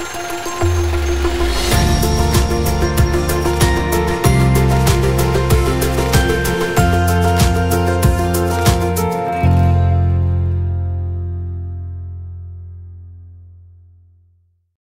Música